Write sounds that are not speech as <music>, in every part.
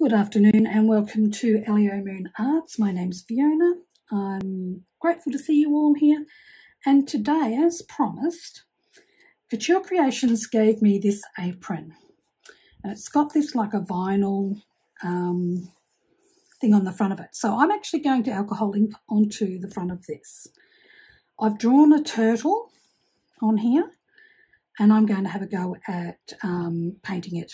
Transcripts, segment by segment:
Good afternoon and welcome to Elliomoon Arts. My name's Fiona. I'm grateful to see you all here. And today, as promised, Couture Creations gave me this apron. And it's got this like a vinyl um, thing on the front of it. So I'm actually going to alcohol ink onto the front of this. I've drawn a turtle on here and I'm going to have a go at um, painting it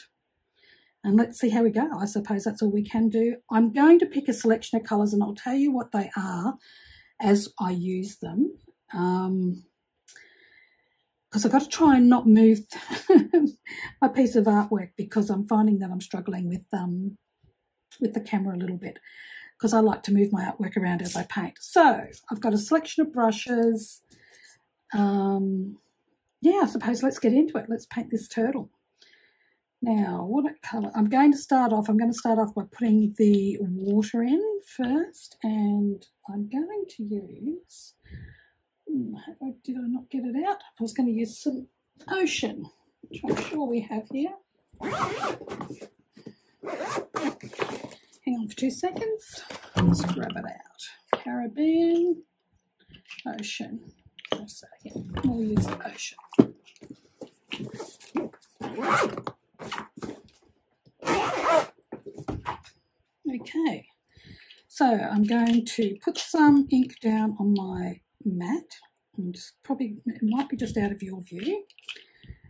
and let's see how we go. I suppose that's all we can do. I'm going to pick a selection of colours and I'll tell you what they are as I use them. Um, because I've got to try and not move <laughs> my piece of artwork because I'm finding that I'm struggling with um with the camera a little bit because I like to move my artwork around as I paint. So I've got a selection of brushes. Um, yeah, I suppose let's get into it. Let's paint this turtle. Now, what colour? I'm going to start off, I'm going to start off by putting the water in first, and I'm going to use, hmm, did I not get it out? I was going to use some ocean, which I'm sure we have here. Hang on for two seconds. Let's grab it out. Caribbean, ocean. We'll use ocean. Okay, so I'm going to put some ink down on my mat. Just probably, it might be just out of your view.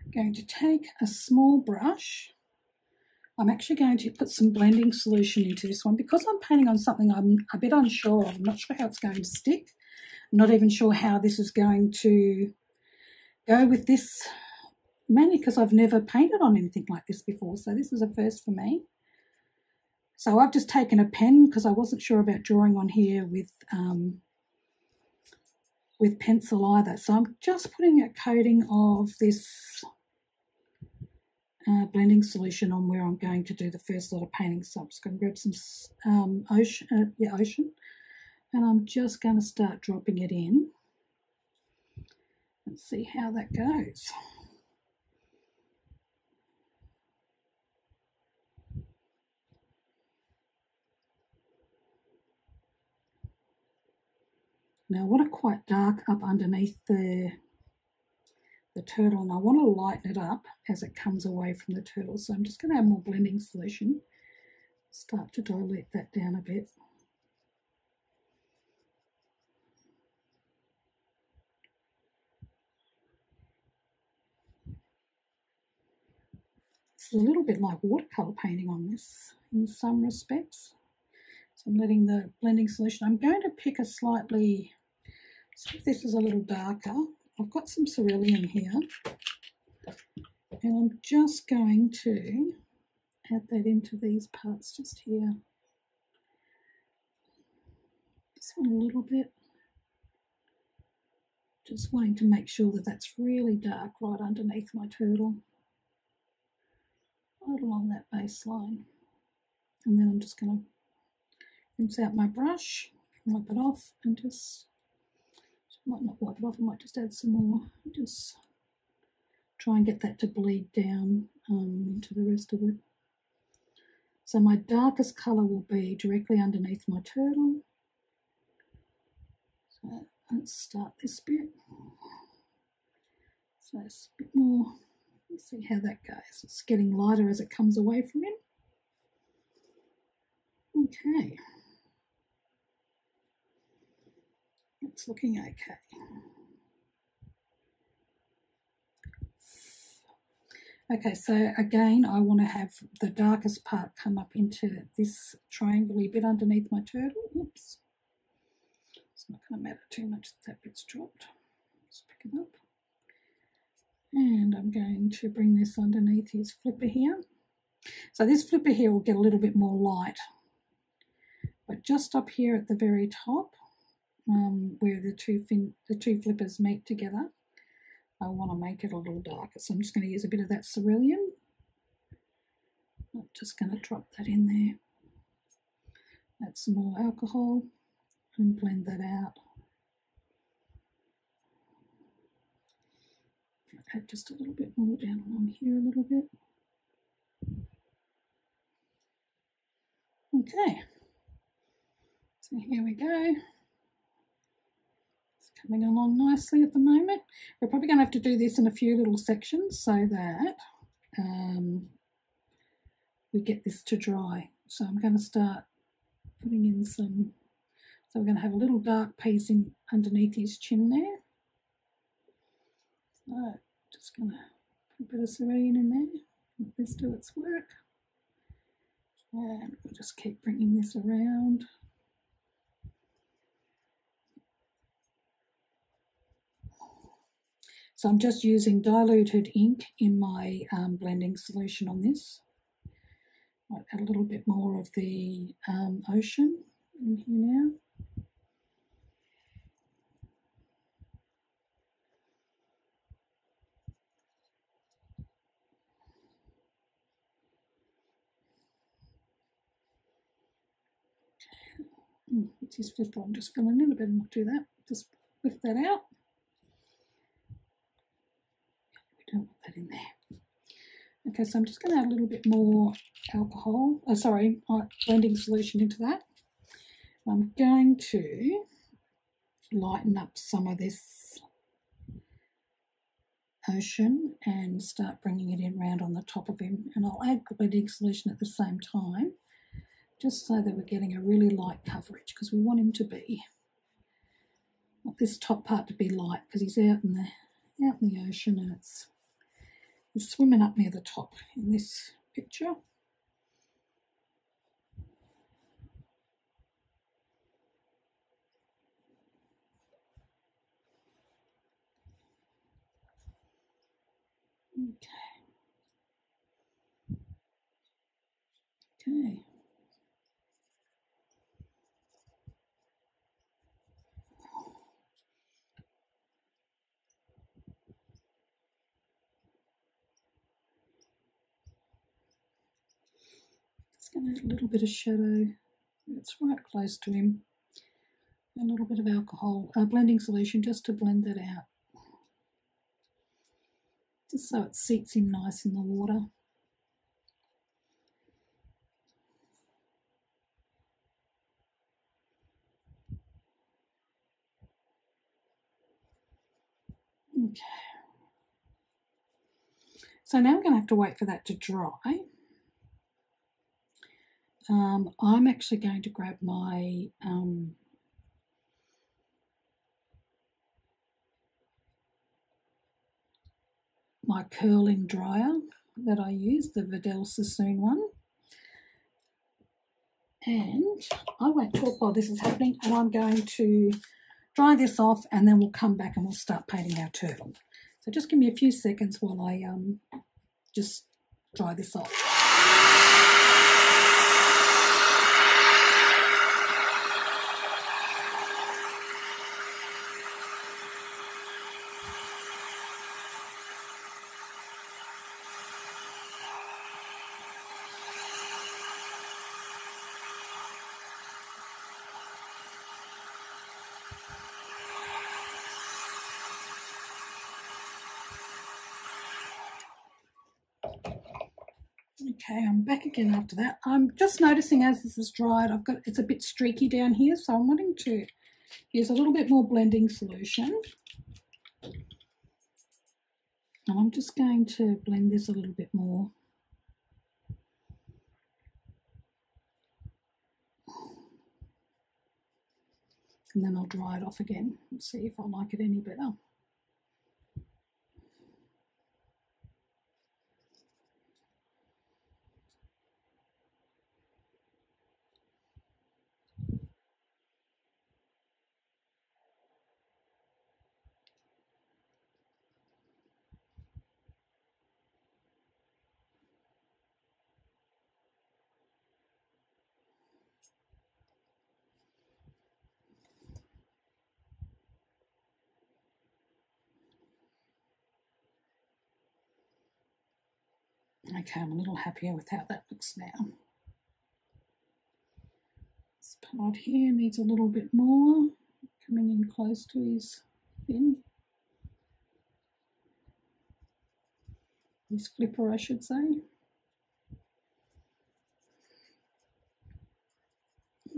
I'm going to take a small brush. I'm actually going to put some blending solution into this one because I'm painting on something I'm a bit unsure of. I'm not sure how it's going to stick. I'm not even sure how this is going to go with this mainly because I've never painted on anything like this before. So this is a first for me. So I've just taken a pen because I wasn't sure about drawing on here with um, with pencil either. So I'm just putting a coating of this uh, blending solution on where I'm going to do the first lot of painting. So I'm just going to grab some um, ocean, uh, yeah, ocean, and I'm just going to start dropping it in. Let's see how that goes. Now I want it quite dark up underneath the, the turtle and I want to lighten it up as it comes away from the turtle. So I'm just going to add more blending solution. Start to dilute that down a bit. It's a little bit like watercolour painting on this in some respects. I'm letting the blending solution, I'm going to pick a slightly so if this is a little darker, I've got some cerulean here. And I'm just going to add that into these parts just here. This one a little bit. Just wanting to make sure that that's really dark right underneath my turtle. Right along that baseline. And then I'm just going to rinse out my brush, wipe it off and just might not wipe it off, I might just add some more. Just try and get that to bleed down um, into the rest of it. So my darkest colour will be directly underneath my turtle. So let's start this bit. So it's a bit more, let's see how that goes. It's getting lighter as it comes away from him. Okay. It's looking okay. Okay, so again, I want to have the darkest part come up into this triangle bit underneath my turtle. Oops. It's not going to matter too much that that bit's dropped. Let's pick it up. And I'm going to bring this underneath his flipper here. So this flipper here will get a little bit more light. But just up here at the very top, um, where the two fin the two flippers meet together. I want to make it a little darker, so I'm just going to use a bit of that cerulean. I'm just going to drop that in there. Add some more alcohol and blend that out. Add just a little bit more down along here a little bit. Okay, so here we go. Coming along nicely at the moment. We're probably going to have to do this in a few little sections so that um, we get this to dry. So I'm going to start putting in some, so we're going to have a little dark piece in underneath his chin there. So just going to put a bit of cerulean in there, let this do its work. And we'll just keep bringing this around. So I'm just using diluted ink in my um, blending solution on this. Might add a little bit more of the um, ocean in here now. It's his flipper. I'm just filling in a bit and do that. Just lift that out. We don't want that in there. Okay, so I'm just going to add a little bit more alcohol, oh, sorry, uh, blending solution into that. I'm going to lighten up some of this ocean and start bringing it in round on the top of him. And I'll add blending solution at the same time just so that we're getting a really light coverage because we want him to be, this top part to be light because he's out in the out in the ocean and it's swimming up near the top in this picture. Okay. Okay. Just going to add a little bit of shadow. It's right close to him. A little bit of alcohol, uh, blending solution just to blend that out. Just so it seats him nice in the water. Okay. So now I'm going to have to wait for that to dry um, I'm actually going to grab my um, my curling dryer that I use, the Vidal Sassoon one. And I won't talk while this is happening and I'm going to dry this off and then we'll come back and we'll start painting our turtle. So just give me a few seconds while I um, just dry this off. Okay, I'm back again after that. I'm just noticing as this is dried, I've got it's a bit streaky down here, so I'm wanting to use a little bit more blending solution. And I'm just going to blend this a little bit more. And then I'll dry it off again and see if I like it any better. Okay, I'm a little happier with how that looks now. This part here needs a little bit more, coming in close to his fin. His flipper, I should say.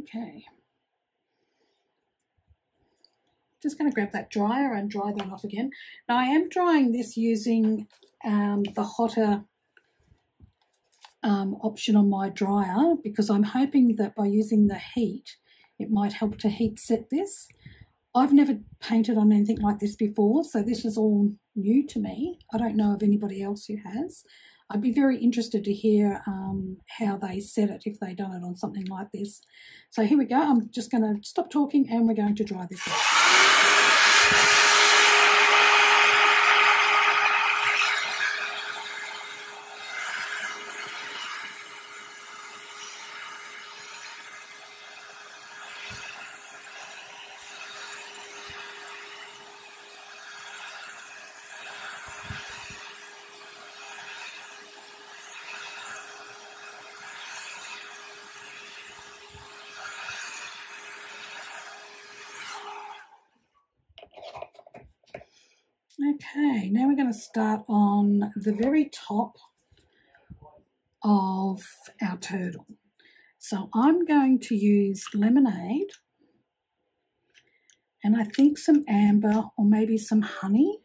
Okay. Just going to grab that dryer and dry that off again. Now I am drying this using um, the hotter um, option on my dryer because I'm hoping that by using the heat it might help to heat set this. I've never painted on anything like this before so this is all new to me. I don't know of anybody else who has. I'd be very interested to hear um, how they set it if they've done it on something like this. So here we go. I'm just going to stop talking and we're going to dry this. Okay, now we're going to start on the very top of our turtle. So I'm going to use lemonade and I think some amber or maybe some honey.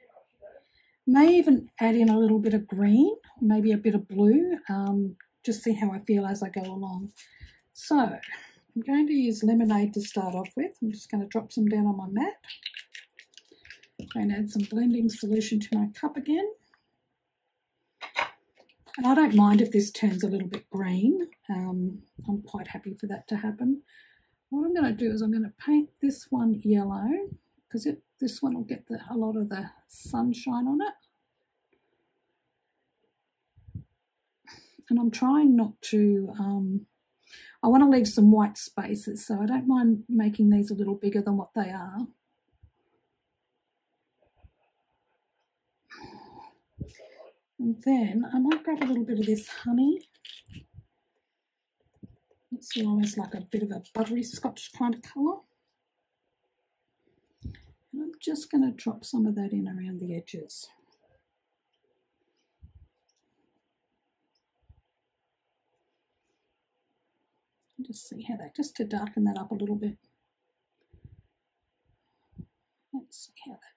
May even add in a little bit of green, maybe a bit of blue, um, just see how I feel as I go along. So I'm going to use lemonade to start off with. I'm just going to drop some down on my mat and add some blending solution to my cup again. And I don't mind if this turns a little bit green. Um, I'm quite happy for that to happen. What I'm going to do is I'm going to paint this one yellow because this one will get the, a lot of the sunshine on it. And I'm trying not to, um, I want to leave some white spaces, so I don't mind making these a little bigger than what they are. And then I might grab a little bit of this honey. It's almost like a bit of a buttery scotch kind of colour. And I'm just going to drop some of that in around the edges. Just see how that, just to darken that up a little bit. Let's see how that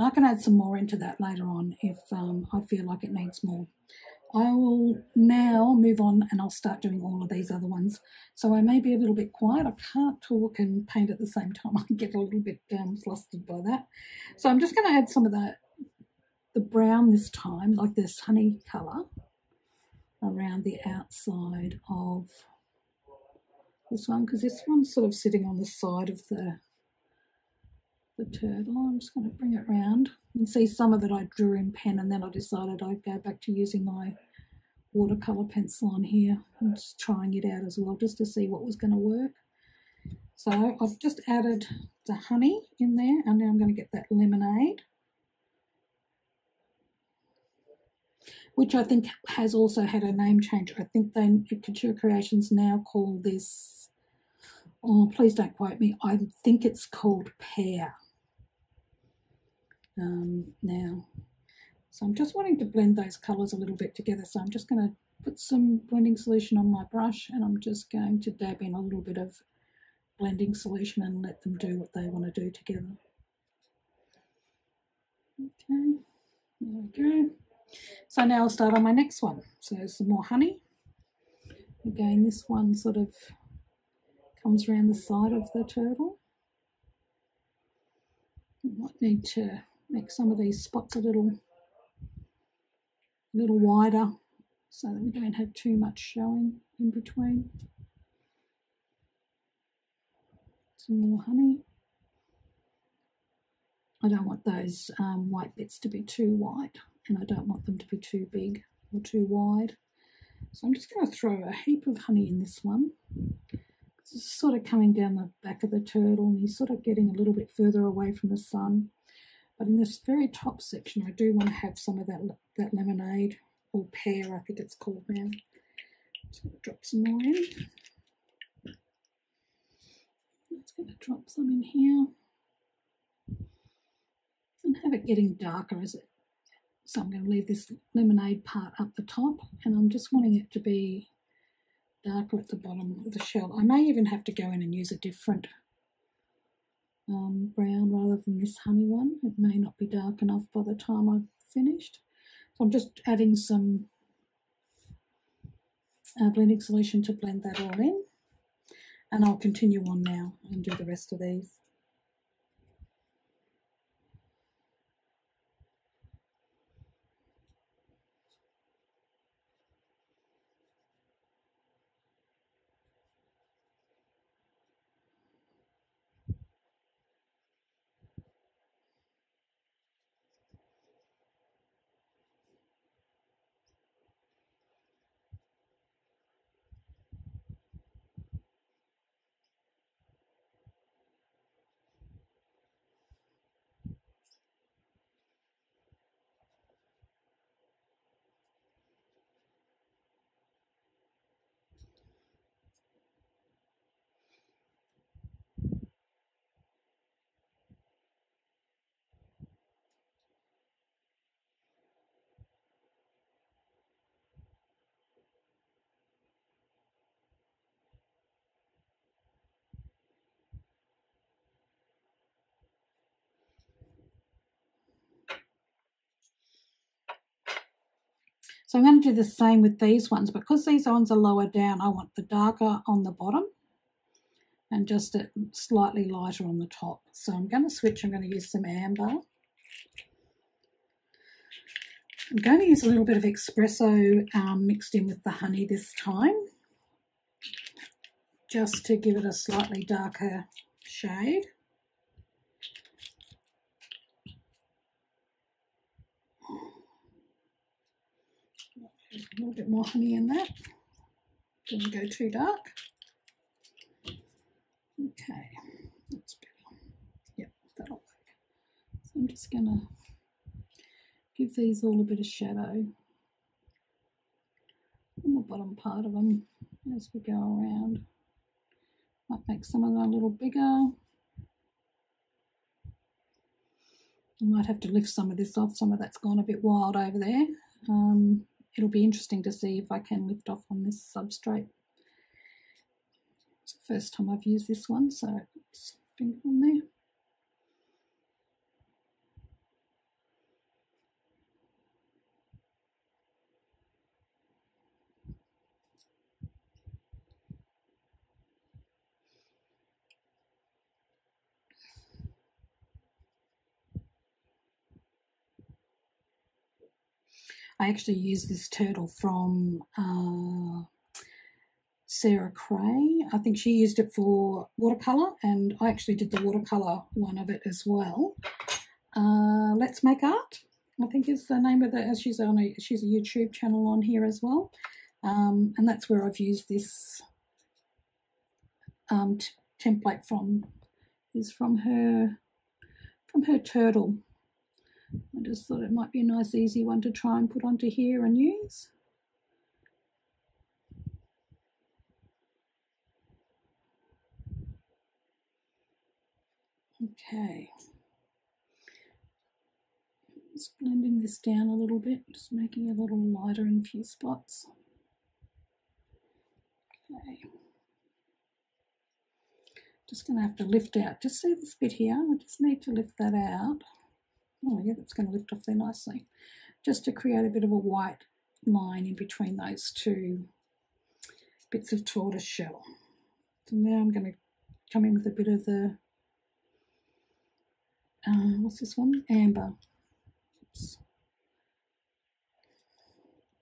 and I can add some more into that later on if um, I feel like it needs more. I will now move on and I'll start doing all of these other ones. So I may be a little bit quiet. I can't talk and paint at the same time. <laughs> I get a little bit um, flustered by that. So I'm just going to add some of the, the brown this time, like this honey colour, around the outside of this one because this one's sort of sitting on the side of the the turtle. I'm just going to bring it round and see some of it I drew in pen and then I decided I'd go back to using my watercolour pencil on here and just trying it out as well just to see what was going to work. So I've just added the honey in there and now I'm going to get that lemonade which I think has also had a name change. I think they Couture Creations now call this, oh please don't quote me, I think it's called pear um, now. So I'm just wanting to blend those colours a little bit together. So I'm just going to put some blending solution on my brush and I'm just going to dab in a little bit of blending solution and let them do what they want to do together. Okay, there we go. So now I'll start on my next one. So some more honey. Again, this one sort of comes around the side of the turtle. might need to make some of these spots a little, a little wider so that we don't have too much showing in between. Some more honey. I don't want those um, white bits to be too white and I don't want them to be too big or too wide. So I'm just going to throw a heap of honey in this one. It's sort of coming down the back of the turtle and he's sort of getting a little bit further away from the sun. But in this very top section, I do want to have some of that, that lemonade or pear, I think it's called now. Drop some more in. Let's going to drop some in here. And have it getting darker as it so I'm going to leave this lemonade part up the top and I'm just wanting it to be darker at the bottom of the shell. I may even have to go in and use a different um, brown rather than this honey one. It may not be dark enough by the time I've finished. So I'm just adding some uh, blending solution to blend that all in. And I'll continue on now and do the rest of these. So I'm going to do the same with these ones. Because these ones are lower down, I want the darker on the bottom and just a slightly lighter on the top. So I'm going to switch, I'm going to use some amber. I'm going to use a little bit of espresso um, mixed in with the honey this time, just to give it a slightly darker shade. A little bit more honey in that. Didn't go too dark. Okay, that's better. Yep, that'll work. So I'm just gonna give these all a bit of shadow on the bottom part of them as we go around. Might make some of them a little bigger. I might have to lift some of this off, some of that's gone a bit wild over there. Um, it'll be interesting to see if I can lift off on this substrate. It's the first time I've used this one, so it's finger on there. I actually used this turtle from uh, Sarah Cray. I think she used it for watercolour, and I actually did the watercolour one of it as well. Uh, Let's Make Art, I think is the name of it. She's on a she's a YouTube channel on here as well, um, and that's where I've used this um, template from. Is from her from her turtle. I just thought it might be a nice easy one to try and put onto here and use. Okay. Just blending this down a little bit, just making it a little lighter in a few spots. Okay. Just going to have to lift out, just see this bit here, I just need to lift that out. Oh yeah, that's going to lift off there nicely. Just to create a bit of a white line in between those two bits of tortoise shell. So now I'm going to come in with a bit of the, uh, what's this one? Amber. Oops.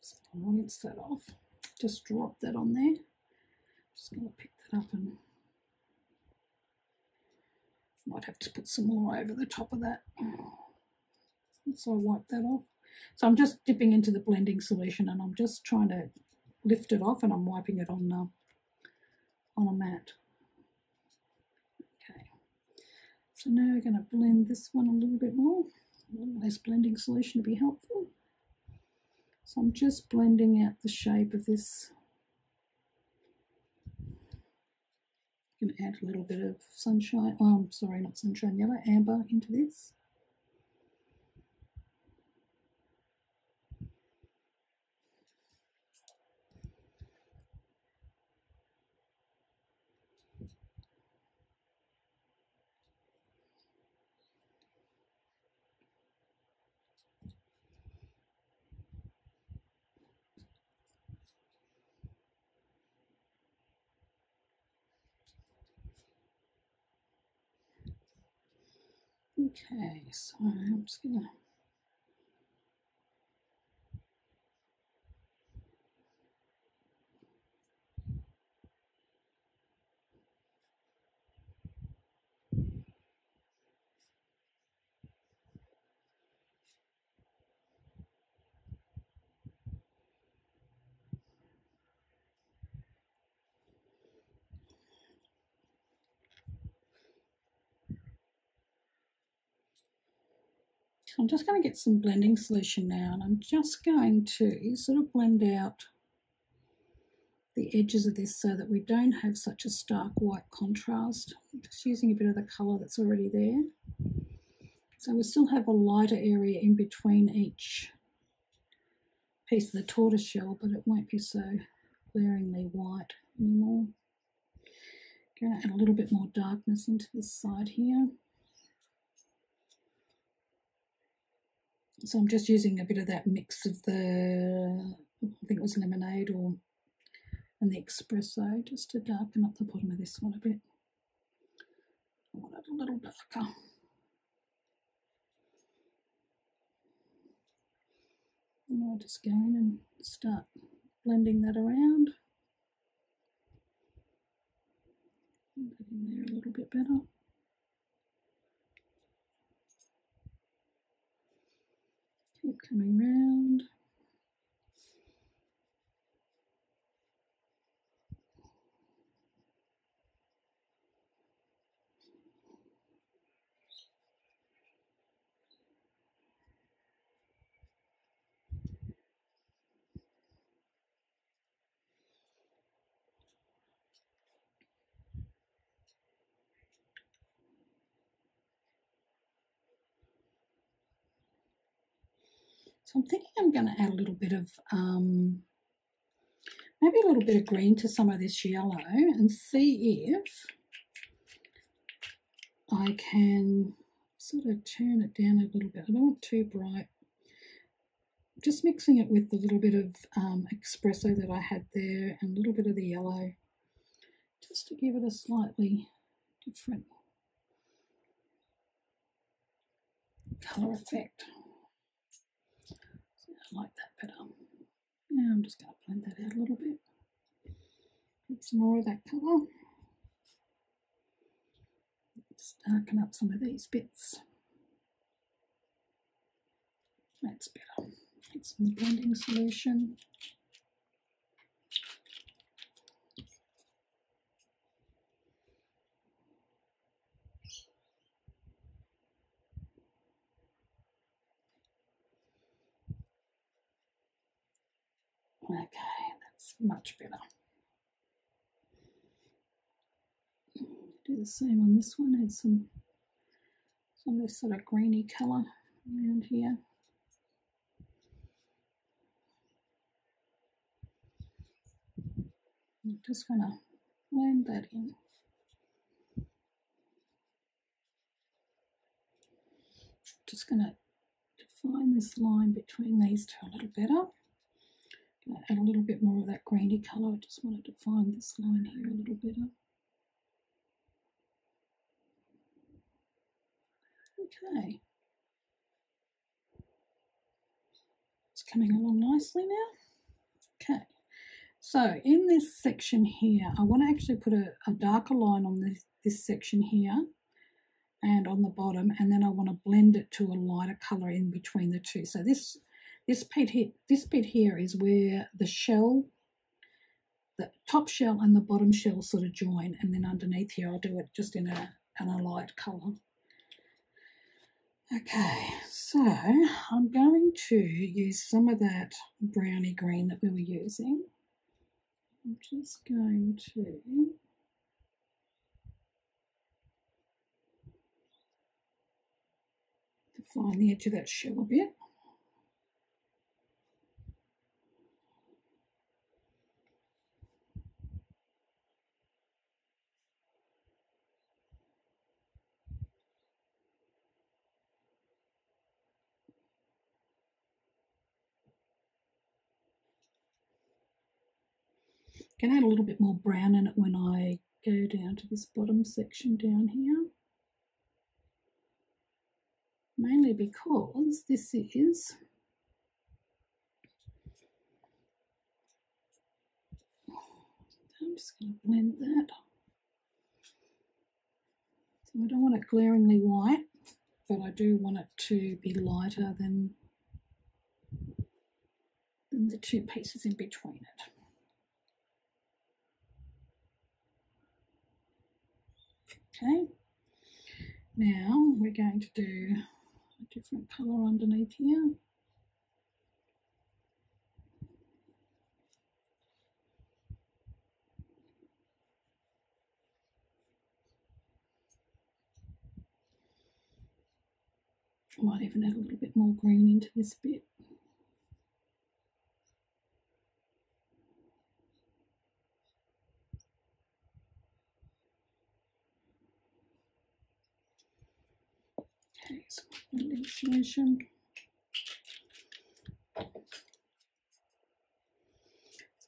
So rinse that off. Just drop that on there. Just going to pick that up and might have to put some more over the top of that so I wipe that off. So I'm just dipping into the blending solution and I'm just trying to lift it off and I'm wiping it on, uh, on a mat. Okay, so now we're going to blend this one a little bit more. A little less blending solution to be helpful. So I'm just blending out the shape of this. I'm going to add a little bit of sunshine, oh, I'm sorry, not sunshine yellow, amber into this. Okay, so I'm just gonna I'm just going to get some blending solution now and I'm just going to sort of blend out the edges of this so that we don't have such a stark white contrast. I'm just using a bit of the colour that's already there. So we still have a lighter area in between each piece of the tortoise shell, but it won't be so glaringly white anymore. Going to add a little bit more darkness into this side here. So I'm just using a bit of that mix of the, I think it was lemonade or and the espresso just to darken up the bottom of this one a bit. Oh, I want it a little darker. And I'll just go in and start blending that around. Put in there a little bit better. Keep coming round. So I'm thinking I'm going to add a little bit of, um, maybe a little bit of green to some of this yellow and see if I can sort of turn it down a little bit. I don't want too bright. Just mixing it with a little bit of um, espresso that I had there and a little bit of the yellow just to give it a slightly different colour effect like that better. Um, now I'm just going to blend that out a little bit. Put some more of that colour. Just darken up some of these bits. That's better. Get some blending solution. Okay, that's much better. Do the same on this one, add some, some of this sort of greeny colour around here. I just want to blend that in. Just going to define this line between these two a little better add a little bit more of that greeny colour. I just wanted to find this line here a little better. Okay. It's coming along nicely now. Okay. So in this section here, I want to actually put a, a darker line on this, this section here and on the bottom and then I want to blend it to a lighter colour in between the two. So this this bit here, this bit here is where the shell, the top shell and the bottom shell sort of join, and then underneath here I'll do it just in a, in a light colour. Okay, so I'm going to use some of that brownie green that we were using. I'm just going to define the edge of that shell a bit. Can add a little bit more brown in it when I go down to this bottom section down here. mainly because this is I'm just going to blend that. So I don't want it glaringly white, but I do want it to be lighter than, than the two pieces in between it. Okay, now we're going to do a different colour underneath here. I might even add a little bit more green into this bit. So.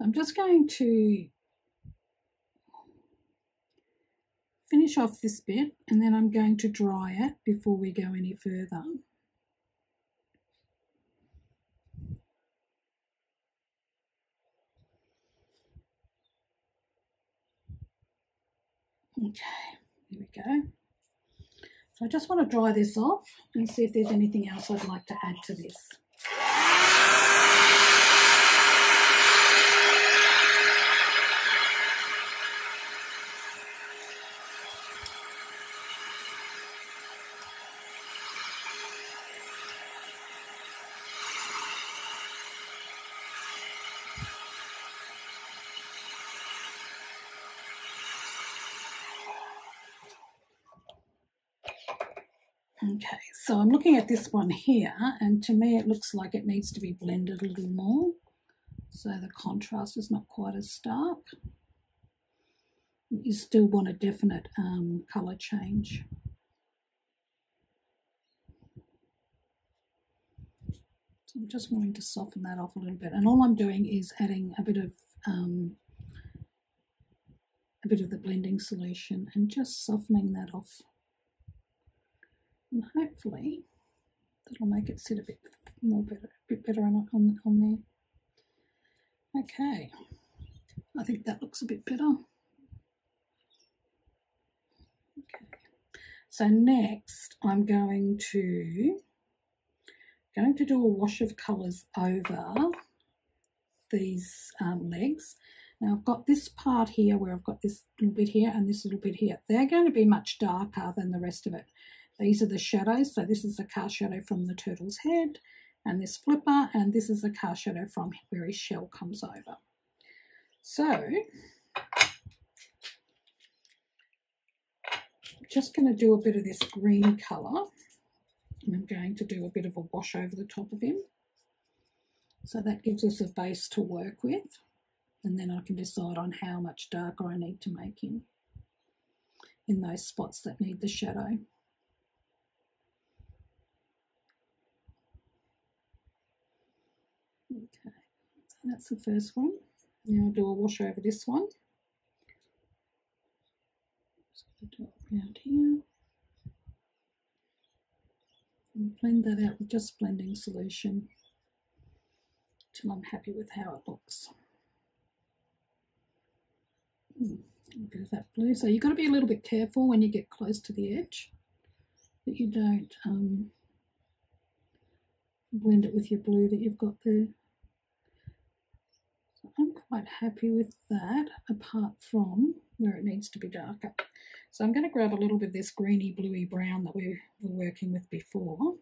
I'm just going to finish off this bit and then I'm going to dry it before we go any further. Okay, there we go. So I just want to dry this off and see if there's anything else I'd like to add to this. So I'm looking at this one here, and to me it looks like it needs to be blended a little more. So the contrast is not quite as stark. You still want a definite um, colour change. So I'm just wanting to soften that off a little bit. And all I'm doing is adding a bit of um, a bit of the blending solution and just softening that off and hopefully that'll make it sit a bit more better, a bit better on, on, on there. Okay, I think that looks a bit better. Okay, so next I'm going to going to do a wash of colours over these um, legs. Now I've got this part here where I've got this little bit here and this little bit here. They're going to be much darker than the rest of it. These are the shadows. So this is the cast shadow from the turtle's head and this flipper and this is the cast shadow from where his shell comes over. So I'm just going to do a bit of this green colour and I'm going to do a bit of a wash over the top of him. So that gives us a base to work with and then I can decide on how much darker I need to make him in those spots that need the shadow. Okay, so that's the first one. Now I'll do a wash over this one. Just going to do it around here. And blend that out with just blending solution till I'm happy with how it looks. Hmm, a that blue. So you've got to be a little bit careful when you get close to the edge that you don't um, blend it with your blue that you've got there. I'm quite happy with that apart from where it needs to be darker. So I'm going to grab a little bit of this greeny bluey brown that we were working with before.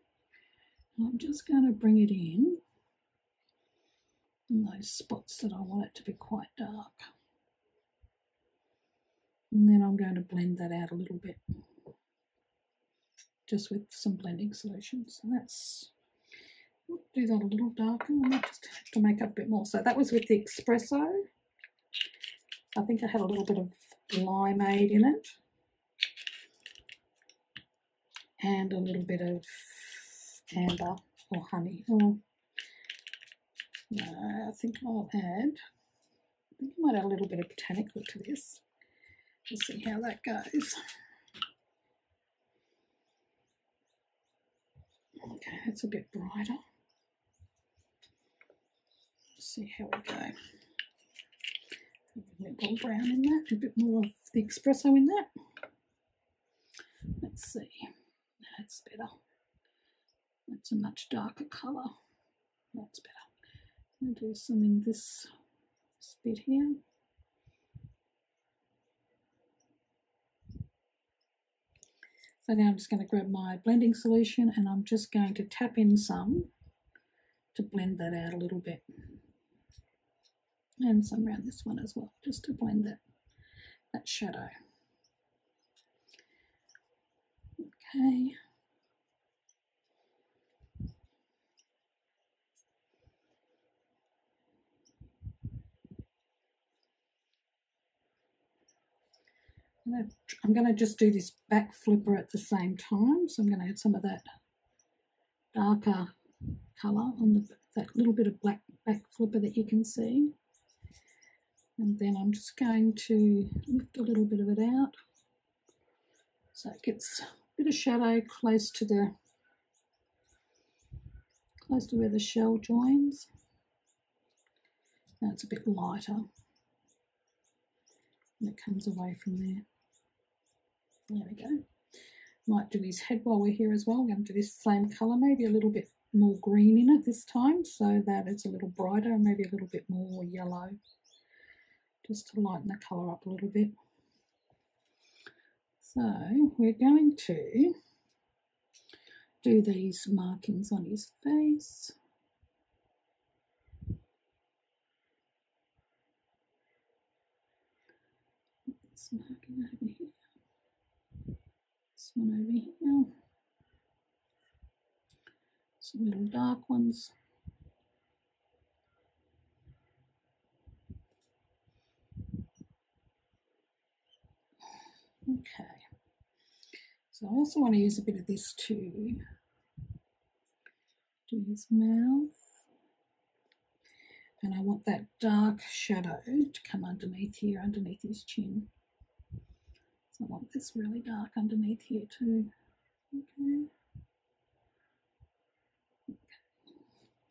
I'm just going to bring it in in those spots that I want it to be quite dark. And then I'm going to blend that out a little bit just with some blending solutions. So that's do that a little darker. I might just have to make up a bit more. So that was with the espresso. I think I had a little bit of limeade in it. And a little bit of amber or honey. Oh, no, I think I'll add, I think I might add a little bit of botanical to this. We'll see how that goes. Okay, that's a bit brighter. Let's see how we go. A bit more brown in that, a bit more of the espresso in that. Let's see. That's better. That's a much darker colour. That's better. I'll do some in this, this bit here. So now I'm just going to grab my blending solution and I'm just going to tap in some to blend that out a little bit. And some around this one as well, just to blend that, that shadow. Okay. I'm going to just do this back flipper at the same time. So I'm going to add some of that darker colour on the, that little bit of black back flipper that you can see. And then I'm just going to lift a little bit of it out. So it gets a bit of shadow close to the close to where the shell joins. Now it's a bit lighter. And it comes away from there. There we go. Might do his head while we're here as well. I'm going to do this same colour, maybe a little bit more green in it this time so that it's a little brighter and maybe a little bit more yellow just to lighten the colour up a little bit. So we're going to do these markings on his face. marking over here one over here. Some little dark ones. Okay. So I also want to use a bit of this to Do his mouth. And I want that dark shadow to come underneath here, underneath his chin. So I want this really dark underneath here too. Okay.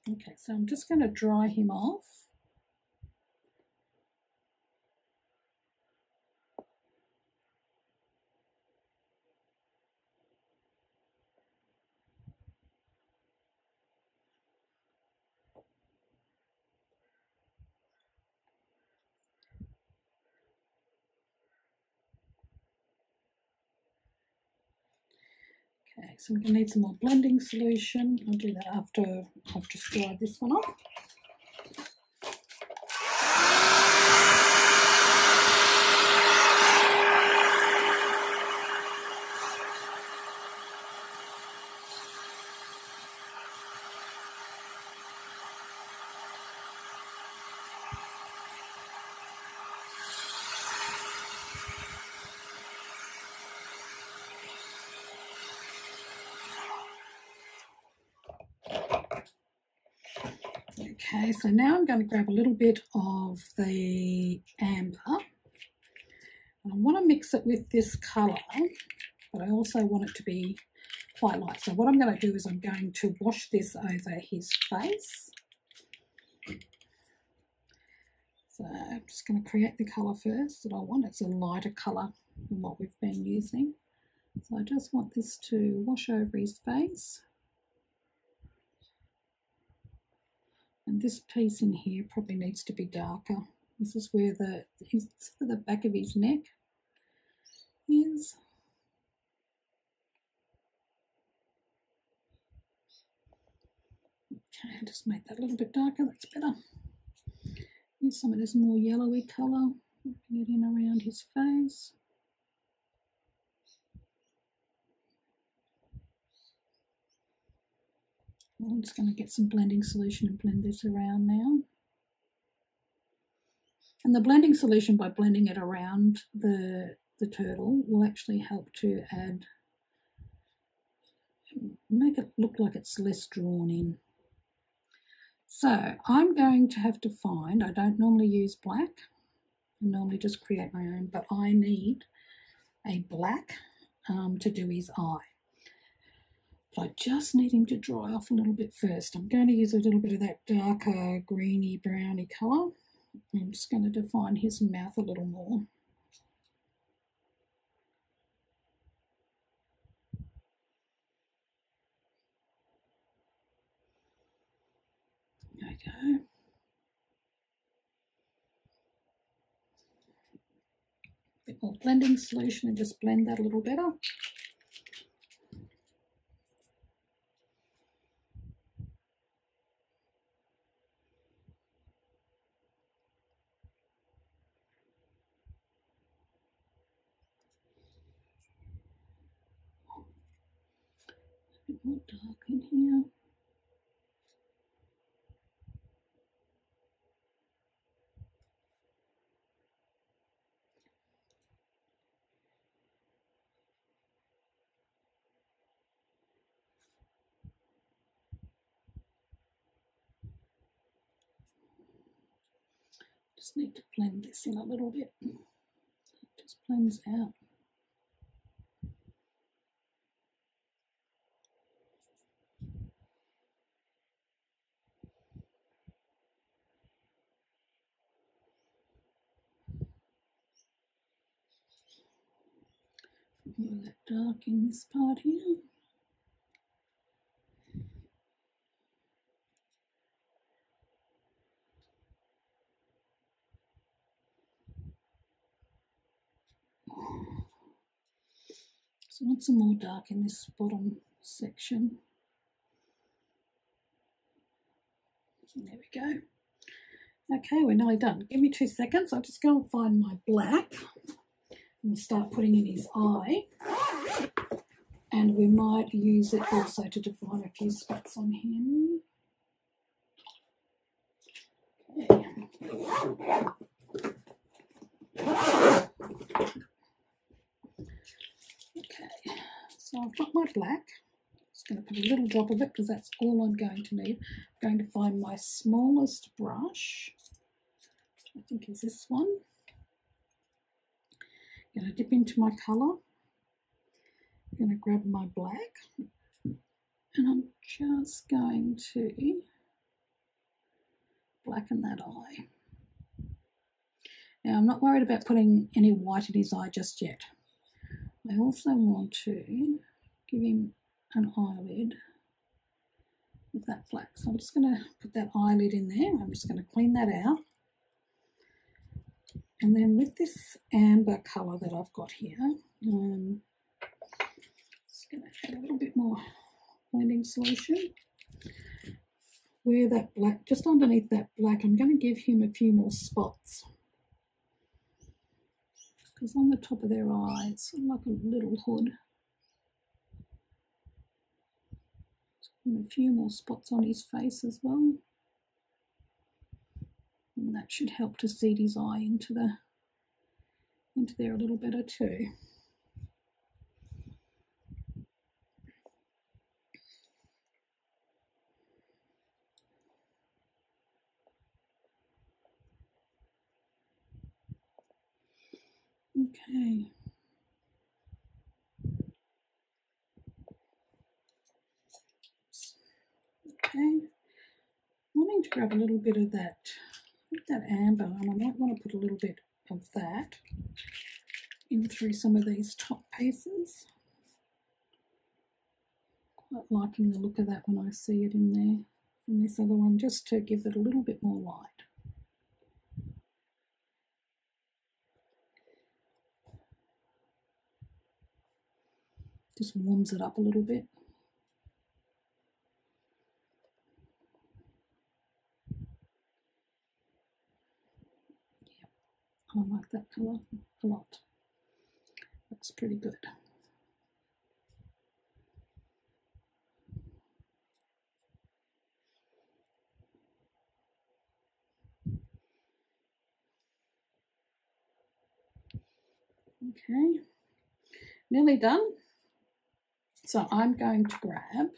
Okay, so I'm just going to dry him off. Okay, so I'm going to need some more blending solution. I'll do that after I've just dried this one off. Okay, so now I'm going to grab a little bit of the amber. And I want to mix it with this colour, but I also want it to be quite light. So what I'm going to do is I'm going to wash this over his face. So I'm just going to create the colour first that I want. It's a lighter colour than what we've been using. So I just want this to wash over his face. And this piece in here probably needs to be darker. This is where the, his, the back of his neck is. Okay, I'll just make that a little bit darker, that's better. Use some of this more yellowy colour, get in around his face. I'm just going to get some blending solution and blend this around now. And the blending solution, by blending it around the, the turtle, will actually help to add, make it look like it's less drawn in. So I'm going to have to find, I don't normally use black, I normally just create my own, but I need a black um, to do his eye. I just need him to dry off a little bit first. I'm going to use a little bit of that darker greeny browny colour. I'm just going to define his mouth a little more. There we go. Bit more blending solution and just blend that a little better. A bit more dark in here. Just need to blend this in a little bit. It just blends out. More of that dark in this part here. So I want some more dark in this bottom section. There we go. Okay, we're nearly done. Give me two seconds. I'll just go and find my black and start putting in his eye. And we might use it also to define a few spots on him. Okay. I've got my black. Just going to put a little drop of it because that's all I'm going to need. I'm going to find my smallest brush. I think is this one. I'm going to dip into my colour. I'm going to grab my black and I'm just going to blacken that eye. Now I'm not worried about putting any white in his eye just yet. I also want to give him an eyelid with that black. So I'm just going to put that eyelid in there. I'm just going to clean that out. And then with this amber colour that I've got here, um, I'm just going to add a little bit more blending solution. Where that black, just underneath that black, I'm going to give him a few more spots because on the top of their eye it's sort of like a little hood. And a few more spots on his face as well. And that should help to seed his eye into the into there a little better too. Okay. Wanting to grab a little bit of that, that amber, and I might want to put a little bit of that in through some of these top pieces. Quite liking the look of that when I see it in there from this other one, just to give it a little bit more light. Just warms it up a little bit. Yeah, I like that colour a lot. Looks pretty good. Okay, nearly done. So I'm going to grab,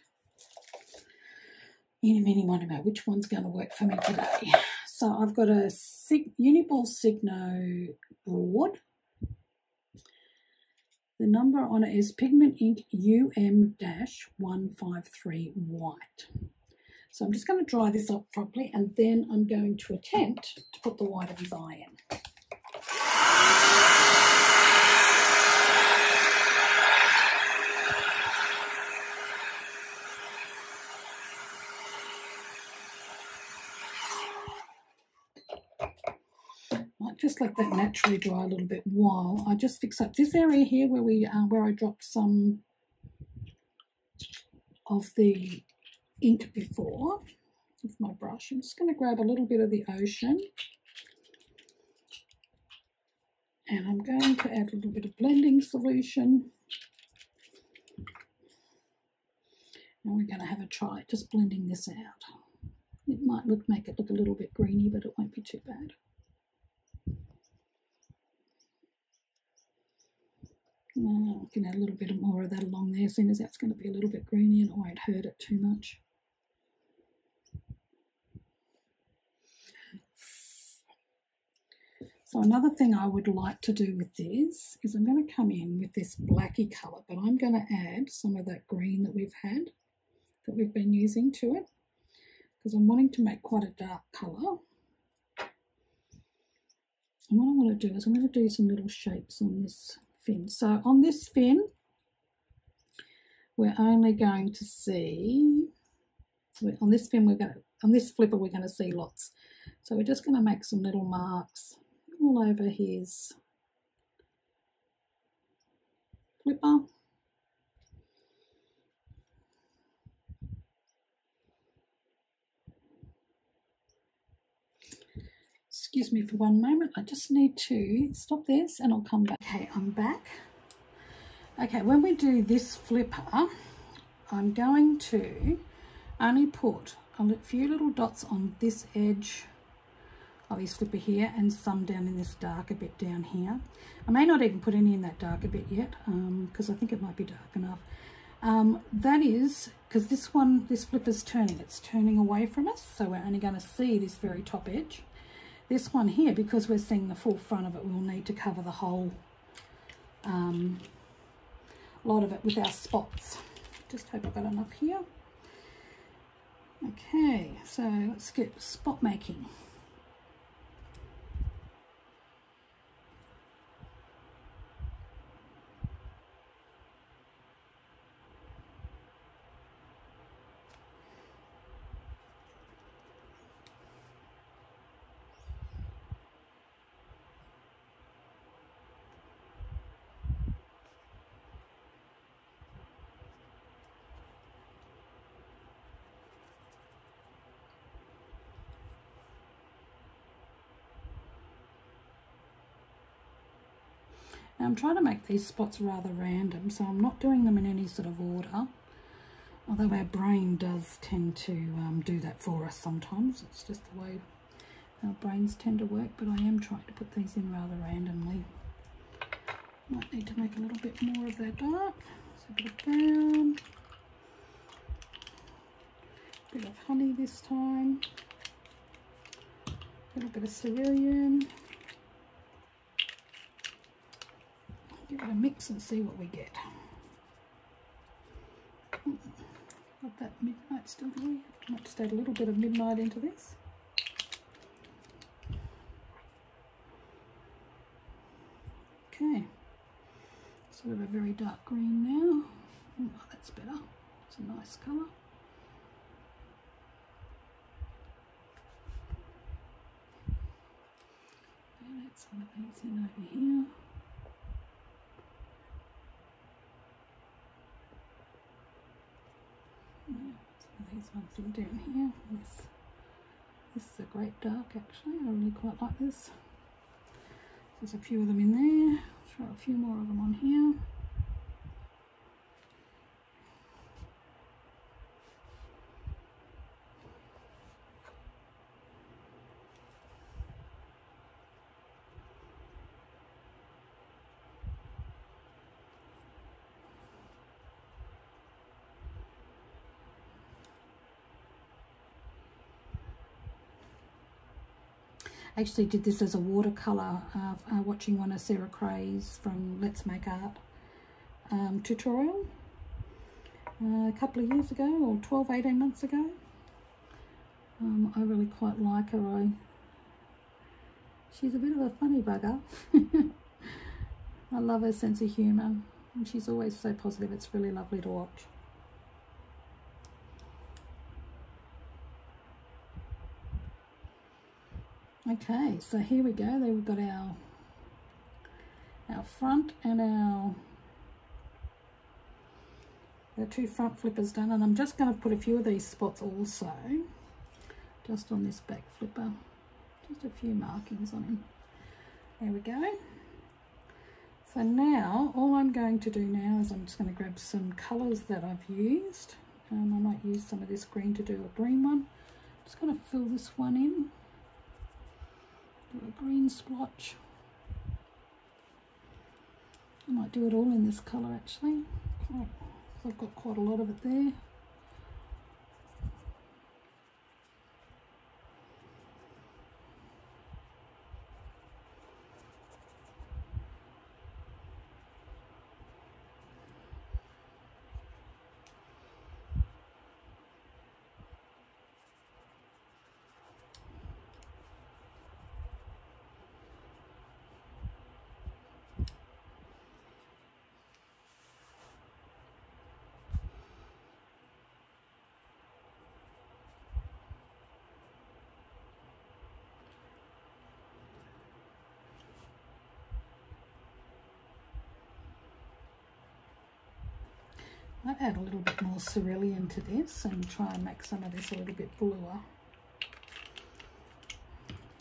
any, many, one about which one's going to work for me today. So I've got a Sig Uniball Signo broad. The number on it is Pigment Ink UM-153 White. So I'm just going to dry this up properly and then I'm going to attempt to put the white of his eye in. Let that naturally dry a little bit while I just fix up this area here where we uh, where I dropped some of the ink before with my brush. I'm just going to grab a little bit of the ocean and I'm going to add a little bit of blending solution and we're going to have a try just blending this out. It might look make it look a little bit greeny but it won't be too bad. Mm, I can add a little bit more of that along there, seeing as that's going to be a little bit greeny and it won't hurt it too much. So another thing I would like to do with this is I'm going to come in with this blacky colour, but I'm going to add some of that green that we've had, that we've been using to it, because I'm wanting to make quite a dark colour. And what I want to do is I'm going to do some little shapes on this fin. So on this fin, we're only going to see, on this fin, we're going to, on this flipper, we're going to see lots. So we're just going to make some little marks all over his flipper. Excuse me for one moment. I just need to stop this and I'll come back. Okay, I'm back. Okay, when we do this flipper, I'm going to only put a few little dots on this edge of his flipper here and some down in this darker bit down here. I may not even put any in that darker bit yet because um, I think it might be dark enough. Um, that is because this one, this flipper's turning. It's turning away from us, so we're only going to see this very top edge. This one here, because we're seeing the full front of it, we'll need to cover the whole um, lot of it with our spots. Just hope I've got enough here. Okay, so let's get spot making. I'm trying to make these spots rather random, so I'm not doing them in any sort of order. Although our brain does tend to um, do that for us sometimes. It's just the way our brains tend to work, but I am trying to put these in rather randomly. Might need to make a little bit more of that dark. So a bit of brown. Bit of honey this time. A little bit of cerulean. Give it a mix and see what we get. Got that midnight still there. Might just add a little bit of midnight into this. Okay, sort of a very dark green now. Mm, oh, that's better. It's a nice colour. And add some of these in over here. These ones in down here. This, this is a great dark actually. I really quite like this. There's a few of them in there. Throw a few more of them on here. I actually did this as a watercolour uh, uh, watching one of Sarah Cray's from Let's Make Art um, tutorial uh, a couple of years ago or 12, 18 months ago. Um, I really quite like her. I, she's a bit of a funny bugger. <laughs> I love her sense of humour and she's always so positive. It's really lovely to watch. Okay, so here we go. There we've got our our front and our the two front flippers done. And I'm just going to put a few of these spots also just on this back flipper. Just a few markings on him. There we go. So now all I'm going to do now is I'm just going to grab some colours that I've used. Um, I might use some of this green to do a green one. Just going to fill this one in a green splotch I might do it all in this colour actually I've got quite a lot of it there. I'd add a little bit more cerulean to this and try and make some of this a little bit bluer.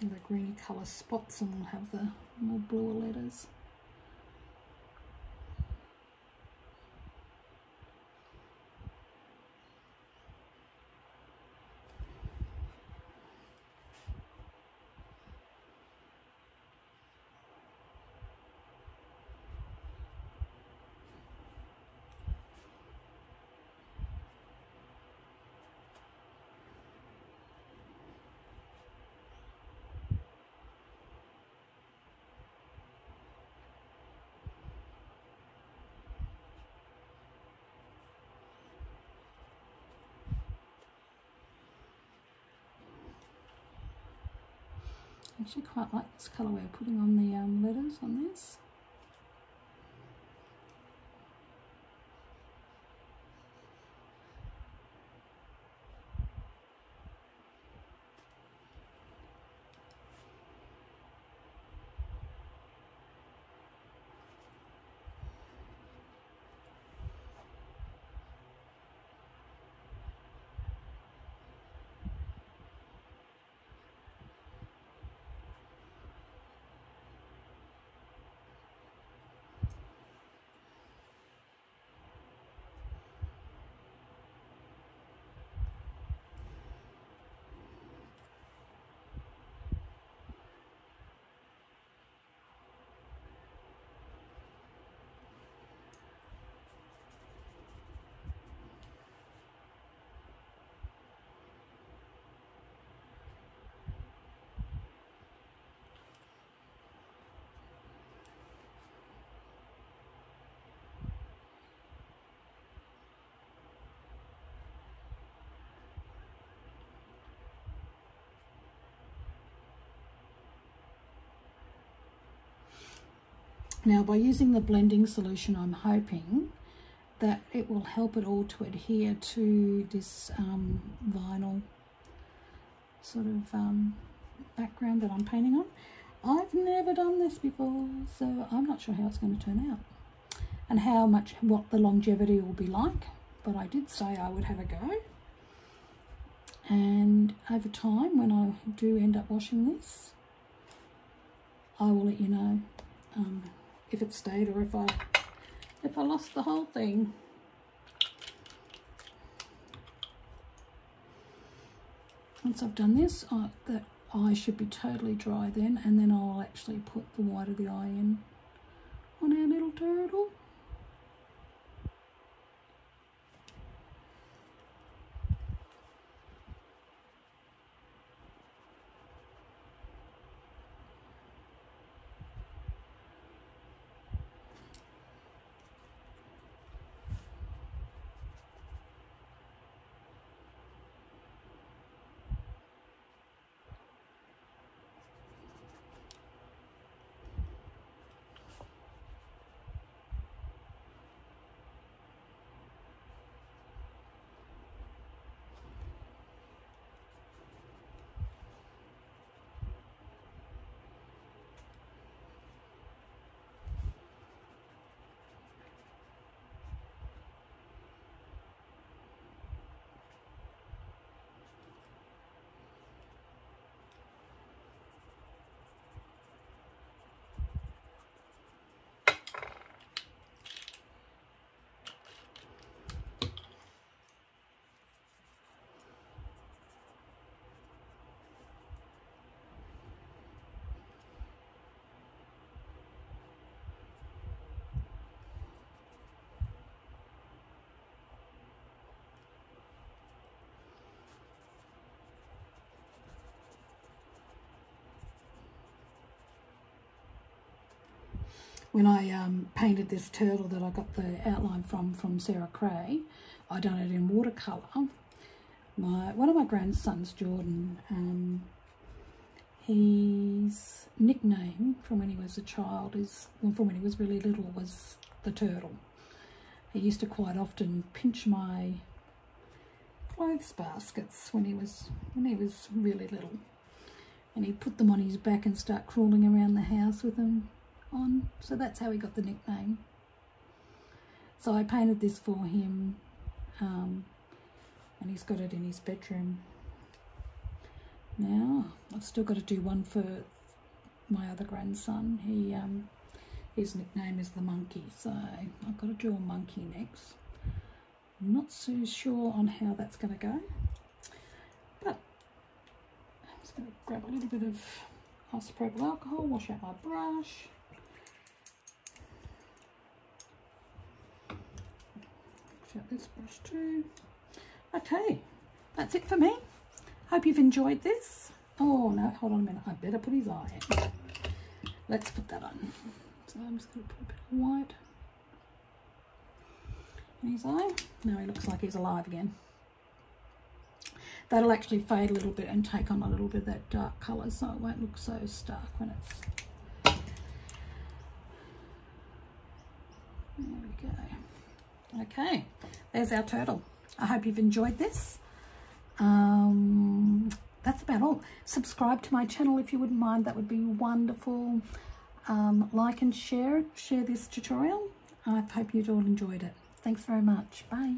And the greeny colour spots and we'll have the more bluer letters. Actually quite like this colourway putting on the um, letters on this. Now by using the blending solution I'm hoping that it will help it all to adhere to this um, vinyl sort of um, background that I'm painting on. I've never done this before so I'm not sure how it's going to turn out and how much what the longevity will be like but I did say I would have a go and over time when I do end up washing this I will let you know um, if it stayed or if I if I lost the whole thing. Once I've done this, I, that eye should be totally dry then, and then I'll actually put the white of the eye in on our little turtle. When I um, painted this turtle that I got the outline from from Sarah Cray, I done it in watercolour. My one of my grandsons, Jordan, um, his nickname from when he was a child is, well, from when he was really little, was the turtle. He used to quite often pinch my clothes baskets when he was when he was really little and he'd put them on his back and start crawling around the house with them on. So that's how he got the nickname. So I painted this for him um, and he's got it in his bedroom. Now I've still got to do one for my other grandson. He um, his nickname is the monkey so I've got to draw a monkey next. I'm not so sure on how that's going to go, but I'm just going to grab a little bit of isopropyl alcohol, wash out my brush. This brush too. Okay, that's it for me. Hope you've enjoyed this. Oh no, hold on a minute. I better put his eye in. Let's put that on. So I'm just going to put a bit of white in his eye. Now he looks like he's alive again. That'll actually fade a little bit and take on a little bit of that dark colour so it won't look so stark when it's... There we go. Okay, there's our turtle. I hope you've enjoyed this. Um, that's about all. Subscribe to my channel if you wouldn't mind. That would be wonderful. Um, like and share share this tutorial. I hope you all enjoyed it. Thanks very much. Bye.